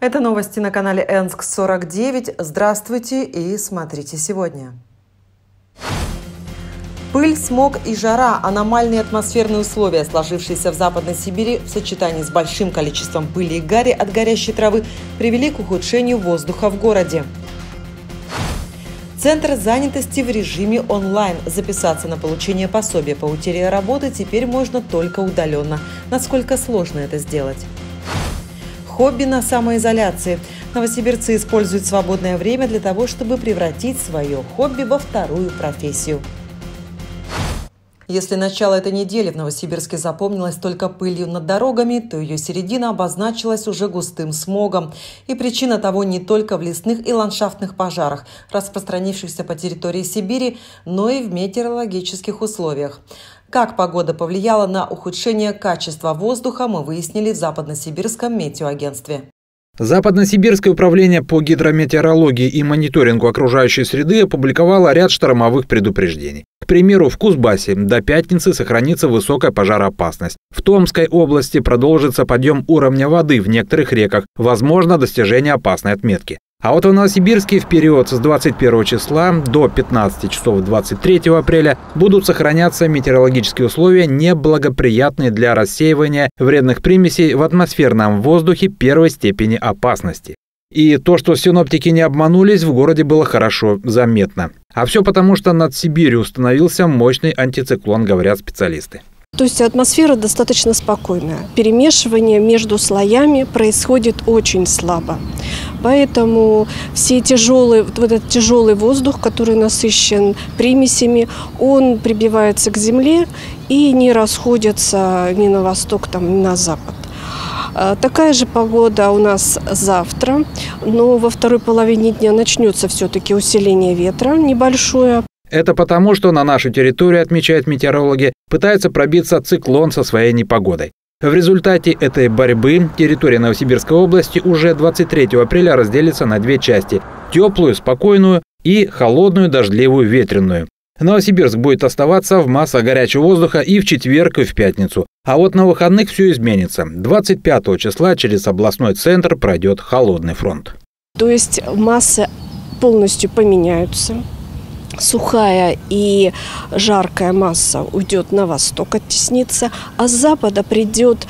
Это новости на канале Энск 49. Здравствуйте и смотрите сегодня. Пыль, смог и жара – аномальные атмосферные условия, сложившиеся в Западной Сибири в сочетании с большим количеством пыли и гари от горящей травы, привели к ухудшению воздуха в городе. Центр занятости в режиме онлайн. Записаться на получение пособия по утере работы теперь можно только удаленно. Насколько сложно это сделать? Хобби на самоизоляции. Новосибирцы используют свободное время для того, чтобы превратить свое хобби во вторую профессию. Если начало этой недели в Новосибирске запомнилось только пылью над дорогами, то ее середина обозначилась уже густым смогом. И причина того не только в лесных и ландшафтных пожарах, распространившихся по территории Сибири, но и в метеорологических условиях. Как погода повлияла на ухудшение качества воздуха, мы выяснили в Западносибирском метеоагентстве. Западносибирское управление по гидрометеорологии и мониторингу окружающей среды опубликовало ряд штормовых предупреждений. К примеру, в Кузбассе до пятницы сохранится высокая пожароопасность. В Томской области продолжится подъем уровня воды в некоторых реках, возможно достижение опасной отметки. А вот в Новосибирске в период с 21 числа до 15 часов 23 апреля будут сохраняться метеорологические условия, неблагоприятные для рассеивания вредных примесей в атмосферном воздухе первой степени опасности. И то, что синоптики не обманулись, в городе было хорошо заметно. А все потому, что над Сибирью установился мощный антициклон, говорят специалисты. То есть атмосфера достаточно спокойная. Перемешивание между слоями происходит очень слабо. Поэтому все тяжелые, вот этот тяжелый воздух, который насыщен примесями, он прибивается к земле и не расходится ни на восток, там, ни на запад. А, такая же погода у нас завтра, но во второй половине дня начнется все-таки усиление ветра небольшое. Это потому, что на нашу территорию, отмечают метеорологи, пытается пробиться циклон со своей непогодой. В результате этой борьбы территория Новосибирской области уже 23 апреля разделится на две части – теплую, спокойную и холодную, дождливую, ветреную. Новосибирск будет оставаться в массах горячего воздуха и в четверг, и в пятницу. А вот на выходных все изменится. 25 числа через областной центр пройдет холодный фронт. То есть массы полностью поменяются сухая и жаркая масса уйдет на восток, оттеснится, а с запада придет,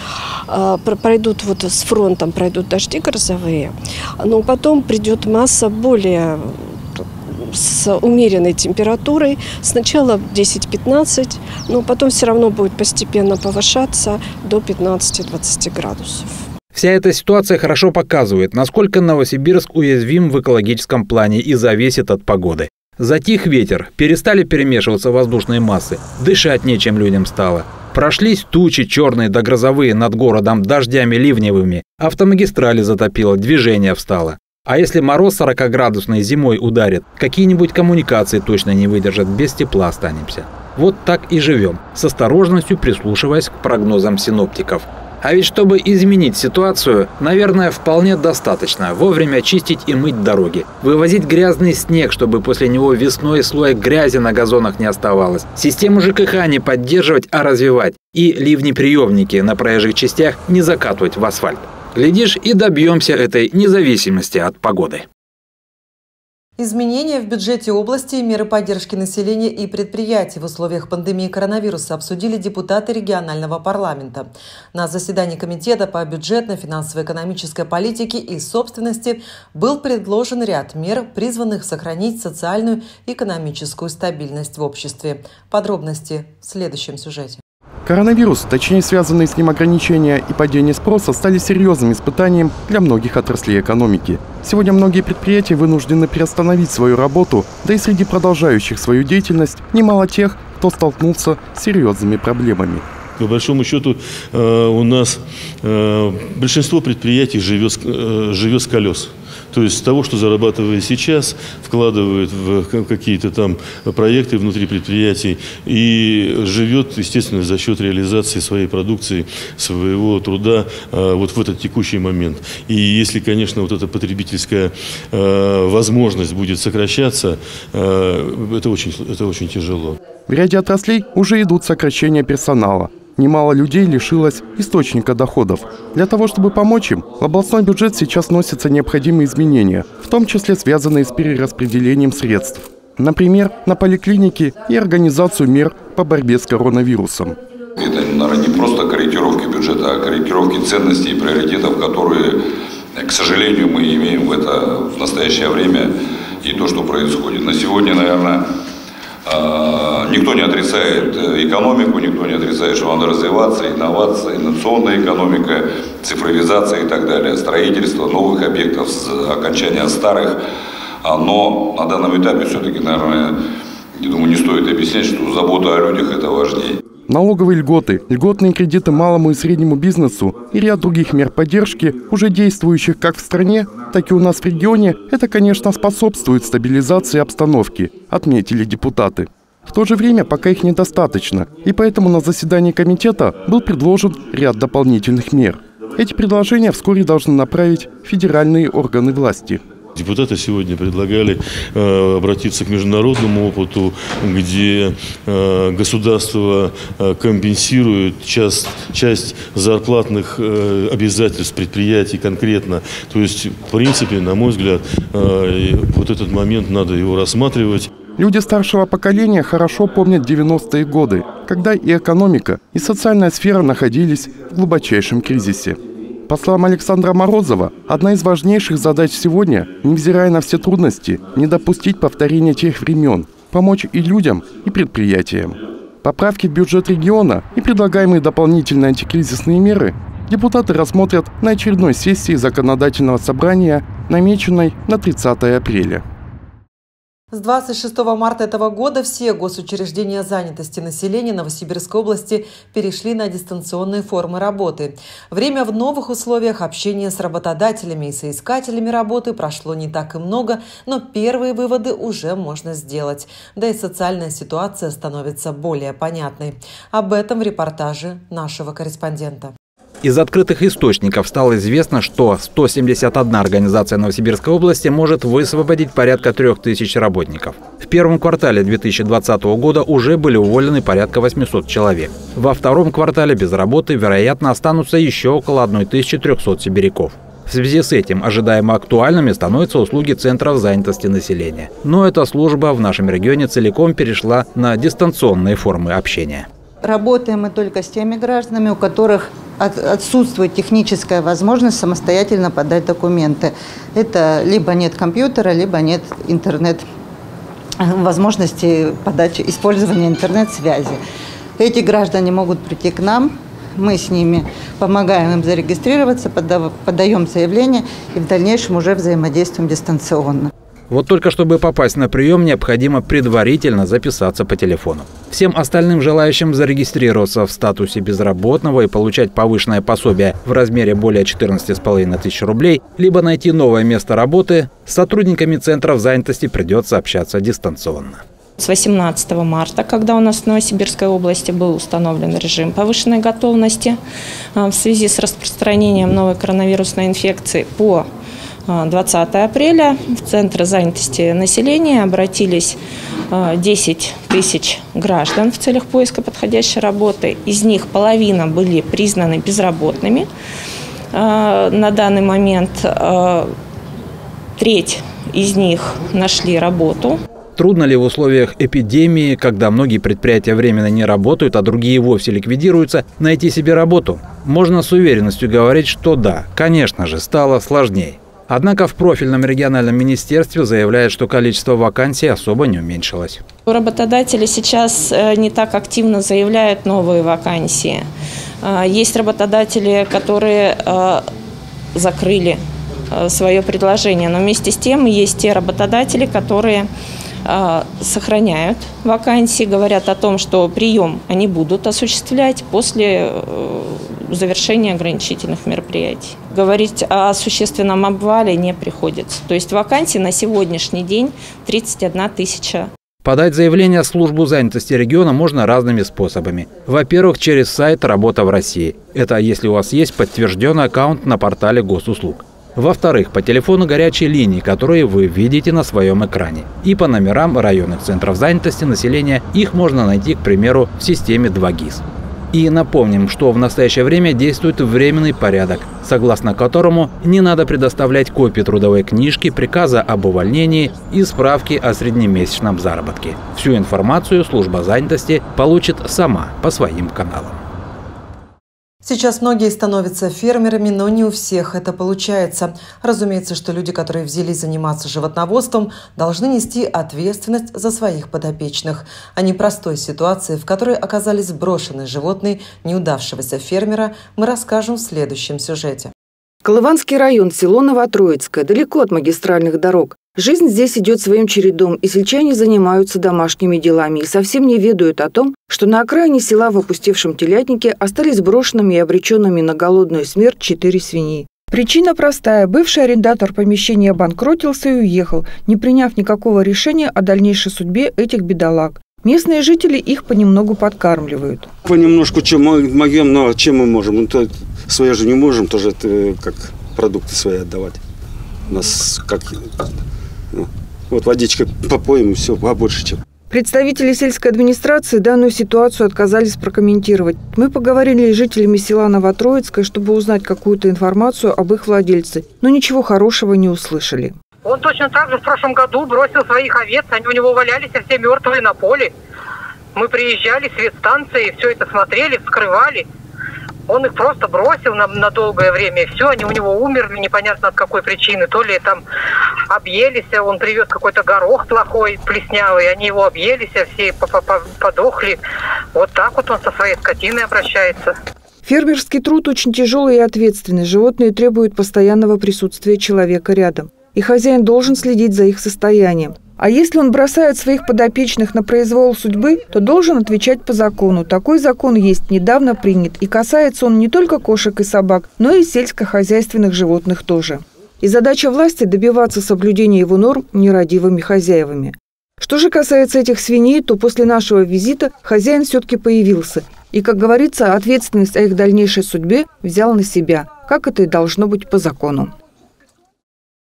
а, пройдут вот с фронтом пройдут дожди грозовые, но потом придет масса более с умеренной температурой. Сначала 10-15, но потом все равно будет постепенно повышаться до 15-20 градусов. Вся эта ситуация хорошо показывает, насколько Новосибирск уязвим в экологическом плане и зависит от погоды. Затих ветер, перестали перемешиваться воздушные массы, дышать нечем людям стало. Прошлись тучи черные да грозовые над городом дождями ливневыми, автомагистрали затопило, движение встало. А если мороз 40-градусный зимой ударит, какие-нибудь коммуникации точно не выдержат, без тепла останемся. Вот так и живем, с осторожностью прислушиваясь к прогнозам синоптиков. А ведь чтобы изменить ситуацию, наверное, вполне достаточно вовремя чистить и мыть дороги, вывозить грязный снег, чтобы после него весной слоя грязи на газонах не оставалось, систему ЖКХ не поддерживать, а развивать, и ливнеприемники на проезжих частях не закатывать в асфальт. Глядишь, и добьемся этой независимости от погоды. Изменения в бюджете области, меры поддержки населения и предприятий в условиях пандемии коронавируса обсудили депутаты регионального парламента. На заседании Комитета по бюджетной, финансово-экономической политике и собственности был предложен ряд мер, призванных сохранить социальную и экономическую стабильность в обществе. Подробности в следующем сюжете. Коронавирус, точнее связанные с ним ограничения и падение спроса, стали серьезным испытанием для многих отраслей экономики. Сегодня многие предприятия вынуждены приостановить свою работу, да и среди продолжающих свою деятельность немало тех, кто столкнулся с серьезными проблемами. По большому счету э, у нас э, большинство предприятий живет, э, живет с колес. То есть того, что зарабатывает сейчас, вкладывают в какие-то там проекты внутри предприятий и живет, естественно, за счет реализации своей продукции, своего труда вот в этот текущий момент. И если, конечно, вот эта потребительская возможность будет сокращаться, это очень, это очень тяжело. В ряде отраслей уже идут сокращения персонала. Немало людей лишилось источника доходов. Для того, чтобы помочь им, в областной бюджет сейчас носятся необходимые изменения, в том числе связанные с перераспределением средств. Например, на поликлиники и организацию мер по борьбе с коронавирусом. Это, наверное, не просто корректировки бюджета, а корректировки ценностей и приоритетов, которые, к сожалению, мы имеем в, это, в настоящее время и то, что происходит. На сегодня, наверное, никто не отрицает экономику, никто не отрицает, что надо развиваться, инновация, инновационная экономика, цифровизация и так далее, строительство новых объектов, окончание старых. А, но на данном этапе все-таки, наверное, я думаю, не стоит объяснять, что забота о людях – это важнее. Налоговые льготы, льготные кредиты малому и среднему бизнесу и ряд других мер поддержки, уже действующих как в стране, так и у нас в регионе, это, конечно, способствует стабилизации обстановки, отметили депутаты. В то же время пока их недостаточно, и поэтому на заседании комитета был предложен ряд дополнительных мер. Эти предложения вскоре должны направить федеральные органы власти. Депутаты сегодня предлагали э, обратиться к международному опыту, где э, государство э, компенсирует часть, часть зарплатных обязательств предприятий конкретно. То есть, в принципе, на мой взгляд, вот этот момент надо его рассматривать. Люди старшего поколения хорошо помнят 90-е годы, когда и экономика, и социальная сфера находились в глубочайшем кризисе. По словам Александра Морозова, одна из важнейших задач сегодня, невзирая на все трудности, не допустить повторения тех времен, помочь и людям, и предприятиям. Поправки в бюджет региона и предлагаемые дополнительные антикризисные меры депутаты рассмотрят на очередной сессии законодательного собрания, намеченной на 30 апреля. С 26 марта этого года все госучреждения занятости населения Новосибирской области перешли на дистанционные формы работы. Время в новых условиях общения с работодателями и соискателями работы прошло не так и много, но первые выводы уже можно сделать. Да и социальная ситуация становится более понятной. Об этом в репортаже нашего корреспондента. Из открытых источников стало известно, что 171 организация Новосибирской области может высвободить порядка 3000 работников. В первом квартале 2020 года уже были уволены порядка 800 человек. Во втором квартале без работы, вероятно, останутся еще около 1300 сибиряков. В связи с этим ожидаемо актуальными становятся услуги центров занятости населения. Но эта служба в нашем регионе целиком перешла на дистанционные формы общения. Работаем мы только с теми гражданами, у которых отсутствует техническая возможность самостоятельно подать документы. Это либо нет компьютера, либо нет интернет возможности подачи, использования интернет-связи. Эти граждане могут прийти к нам, мы с ними помогаем им зарегистрироваться, подаем заявление и в дальнейшем уже взаимодействуем дистанционно. Вот только чтобы попасть на прием, необходимо предварительно записаться по телефону. Всем остальным желающим зарегистрироваться в статусе безработного и получать повышенное пособие в размере более 14,5 тысяч рублей, либо найти новое место работы, с сотрудниками центров занятости придется общаться дистанционно. С 18 марта, когда у нас в Новосибирской области был установлен режим повышенной готовности а, в связи с распространением новой коронавирусной инфекции по 20 апреля в Центр занятости населения обратились 10 тысяч граждан в целях поиска подходящей работы. Из них половина были признаны безработными. На данный момент треть из них нашли работу. Трудно ли в условиях эпидемии, когда многие предприятия временно не работают, а другие вовсе ликвидируются, найти себе работу? Можно с уверенностью говорить, что да, конечно же, стало сложнее. Однако в профильном региональном министерстве заявляют, что количество вакансий особо не уменьшилось. Работодатели сейчас э, не так активно заявляют новые вакансии. Э, есть работодатели, которые э, закрыли свое предложение, но вместе с тем есть те работодатели, которые сохраняют вакансии, говорят о том, что прием они будут осуществлять после завершения ограничительных мероприятий. Говорить о существенном обвале не приходится. То есть вакансий на сегодняшний день 31 тысяча Подать заявление в службу занятости региона можно разными способами. Во-первых, через сайт «Работа в России». Это если у вас есть подтвержденный аккаунт на портале госуслуг. Во-вторых, по телефону горячей линии, которые вы видите на своем экране. И по номерам районных центров занятости населения их можно найти, к примеру, в системе 2GIS. И напомним, что в настоящее время действует временный порядок, согласно которому не надо предоставлять копии трудовой книжки, приказа об увольнении и справки о среднемесячном заработке. Всю информацию служба занятости получит сама по своим каналам. Сейчас многие становятся фермерами, но не у всех это получается. Разумеется, что люди, которые взялись заниматься животноводством, должны нести ответственность за своих подопечных. О непростой ситуации, в которой оказались брошены животные неудавшегося фермера, мы расскажем в следующем сюжете. Колыванский район, село Новотроицкое, далеко от магистральных дорог. Жизнь здесь идет своим чередом, и сельчане занимаются домашними делами и совсем не ведают о том, что на окраине села в опустевшем телятнике остались брошенными и обреченными на голодную смерть четыре свиньи. Причина простая. Бывший арендатор помещения обанкротился и уехал, не приняв никакого решения о дальнейшей судьбе этих бедолаг. Местные жители их понемногу подкармливают. Понемножку чем мы могем, но чем мы можем? Мы то свое же не можем тоже это, как продукты свои отдавать. У нас как ну, вот водичка попоем и все, а больше чем. Представители сельской администрации данную ситуацию отказались прокомментировать. Мы поговорили с жителями села Новотроицкое, чтобы узнать какую-то информацию об их владельце, но ничего хорошего не услышали. Он точно так же в прошлом году бросил своих овец, они у него валялись, а все мертвые на поле. Мы приезжали с ветстанции, все это смотрели, вскрывали. Он их просто бросил на, на долгое время, и все, они у него умерли, непонятно от какой причины. То ли там объелись, он привез какой-то горох плохой, плеснявый, они его объелись, а все подохли. Вот так вот он со своей скотиной обращается. Фермерский труд очень тяжелый и ответственный. Животные требуют постоянного присутствия человека рядом. И хозяин должен следить за их состоянием. А если он бросает своих подопечных на произвол судьбы, то должен отвечать по закону. Такой закон есть, недавно принят, и касается он не только кошек и собак, но и сельскохозяйственных животных тоже. И задача власти – добиваться соблюдения его норм нерадивыми хозяевами. Что же касается этих свиней, то после нашего визита хозяин все-таки появился. И, как говорится, ответственность о их дальнейшей судьбе взял на себя, как это и должно быть по закону.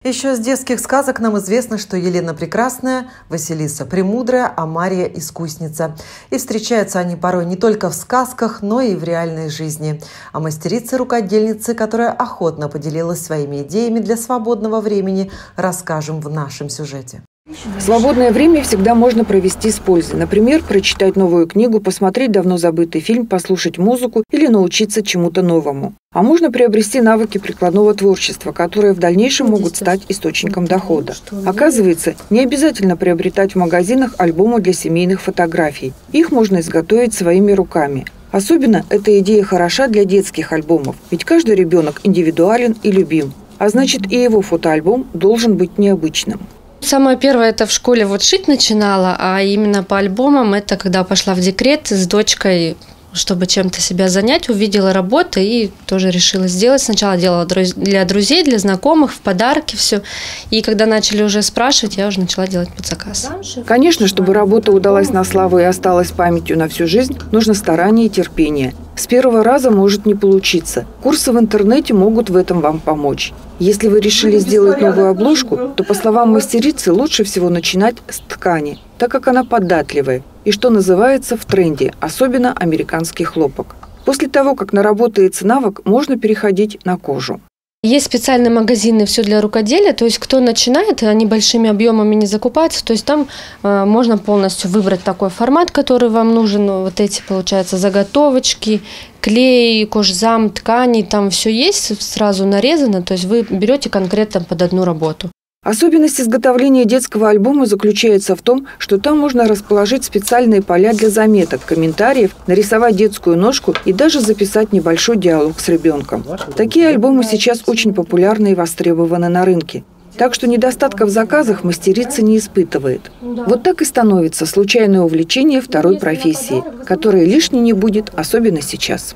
Еще с детских сказок нам известно, что Елена Прекрасная, Василиса Премудрая, а Мария Искусница. И встречаются они порой не только в сказках, но и в реальной жизни. О мастерице-рукодельнице, которая охотно поделилась своими идеями для свободного времени, расскажем в нашем сюжете. Свободное время всегда можно провести с пользой. Например, прочитать новую книгу, посмотреть давно забытый фильм, послушать музыку или научиться чему-то новому. А можно приобрести навыки прикладного творчества, которые в дальнейшем могут стать источником дохода. Оказывается, не обязательно приобретать в магазинах альбомы для семейных фотографий. Их можно изготовить своими руками. Особенно эта идея хороша для детских альбомов, ведь каждый ребенок индивидуален и любим. А значит, и его фотоальбом должен быть необычным. Самое первое это в школе вот шить начинала, а именно по альбомам это когда пошла в декрет с дочкой чтобы чем-то себя занять, увидела работу и тоже решила сделать. Сначала делала для друзей, для знакомых, в подарки все. И когда начали уже спрашивать, я уже начала делать под заказ. Конечно, чтобы работа удалась на славу и осталась памятью на всю жизнь, нужно старание и терпение. С первого раза может не получиться. Курсы в интернете могут в этом вам помочь. Если вы решили сделать новую обложку, то, по словам мастерицы, лучше всего начинать с ткани, так как она податливая и, что называется, в тренде, особенно американский хлопок. После того, как наработается навык, можно переходить на кожу. Есть специальные магазины все для рукоделия, то есть кто начинает, они большими объемами не закупаются, то есть там э, можно полностью выбрать такой формат, который вам нужен, вот эти, получается, заготовочки, клей, кожзам, ткани, там все есть, сразу нарезано, то есть вы берете конкретно под одну работу. Особенность изготовления детского альбома заключается в том, что там можно расположить специальные поля для заметок, комментариев, нарисовать детскую ножку и даже записать небольшой диалог с ребенком. Такие альбомы сейчас очень популярны и востребованы на рынке. Так что недостатка в заказах мастерица не испытывает. Вот так и становится случайное увлечение второй профессии, которое лишней не будет, особенно сейчас.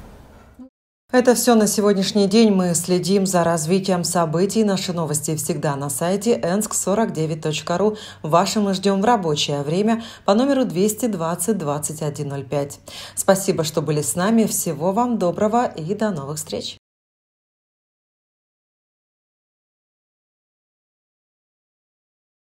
Это все на сегодняшний день. Мы следим за развитием событий. Наши новости всегда на сайте ensk49.ru. Ваши мы ждем в рабочее время по номеру 220 2105. Спасибо, что были с нами. Всего вам доброго и до новых встреч.